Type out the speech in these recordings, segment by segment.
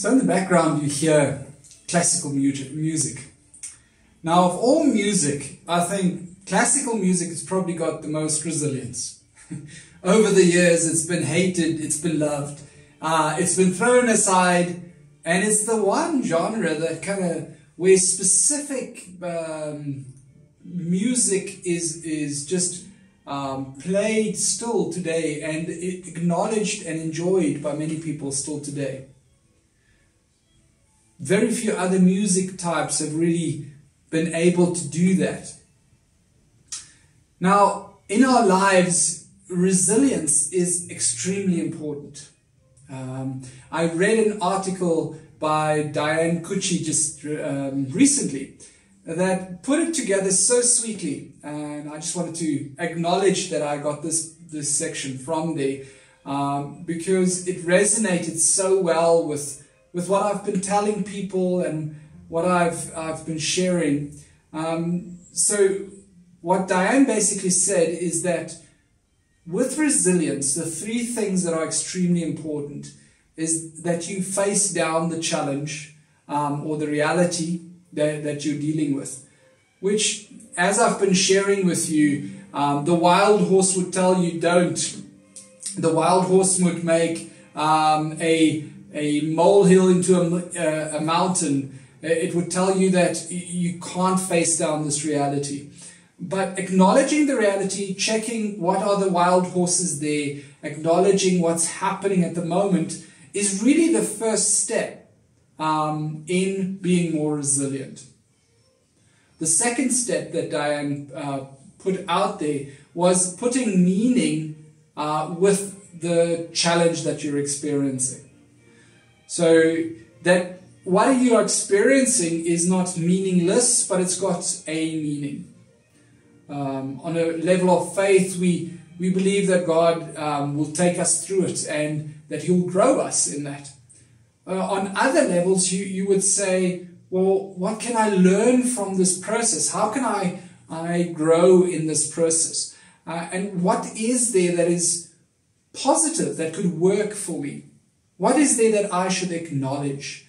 So in the background you hear classical music. Now of all music, I think classical music has probably got the most resilience. Over the years it's been hated, it's been loved, uh, it's been thrown aside, and it's the one genre that kind of where specific um, music is is just um, played still today and acknowledged and enjoyed by many people still today. Very few other music types have really been able to do that. Now, in our lives, resilience is extremely important. Um, I read an article by Diane Coutu just um, recently that put it together so sweetly, and I just wanted to acknowledge that I got this this section from there um, because it resonated so well with with what I've been telling people and what I've, I've been sharing. Um, so, what Diane basically said is that with resilience, the three things that are extremely important is that you face down the challenge um, or the reality that, that you're dealing with, which, as I've been sharing with you, um, the wild horse would tell you don't. The wild horse would make um, a a molehill into a, uh, a mountain, uh, it would tell you that you can't face down this reality. But acknowledging the reality, checking what are the wild horses there, acknowledging what's happening at the moment is really the first step um, in being more resilient. The second step that Diane uh, put out there was putting meaning uh, with the challenge that you're experiencing. So that what you are experiencing is not meaningless, but it's got a meaning. Um, on a level of faith, we, we believe that God um, will take us through it and that He will grow us in that. Uh, on other levels, you, you would say, well, what can I learn from this process? How can I, I grow in this process? Uh, and what is there that is positive that could work for me? What is there that I should acknowledge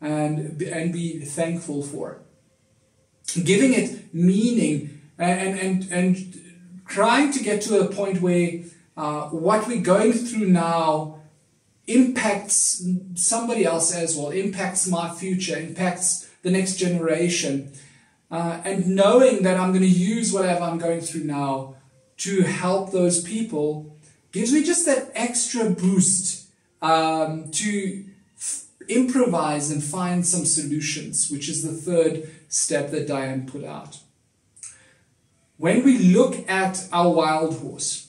and, and be thankful for? Giving it meaning and, and, and trying to get to a point where uh, what we're going through now impacts somebody else as well, impacts my future, impacts the next generation. Uh, and knowing that I'm going to use whatever I'm going through now to help those people gives me just that extra boost um, to f- improvise and find some solutions, which is the third step that Diane put out. When we look at our wild horse,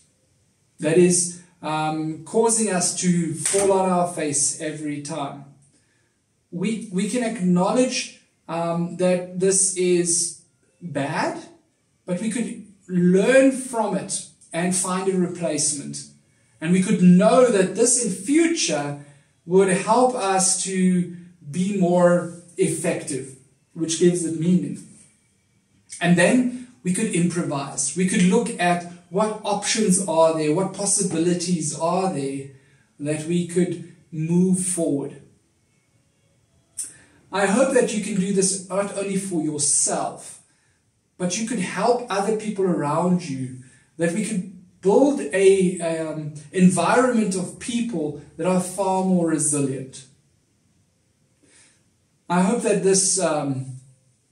that is um, causing us to fall on our face every time, we, we can acknowledge um, that this is bad, but we could learn from it and find a replacement and we could know that this in future would help us to be more effective, which gives it meaning. And then we could improvise. We could look at what options are there, what possibilities are there that we could move forward. I hope that you can do this not only for yourself, but you could help other people around you, that we could build a um, environment of people that are far more resilient. I hope that this um,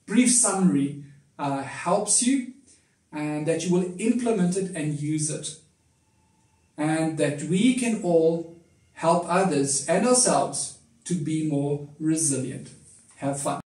brief summary uh, helps you and that you will implement it and use it. And that we can all help others and ourselves to be more resilient. Have fun.